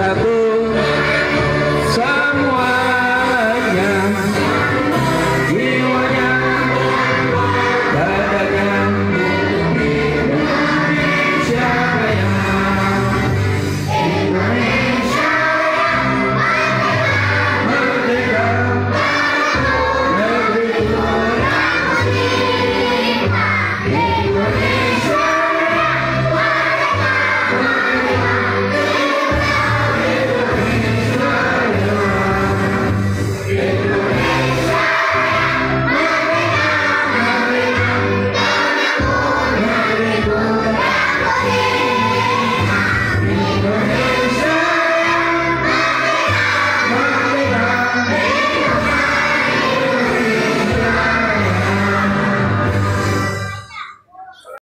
satu semua.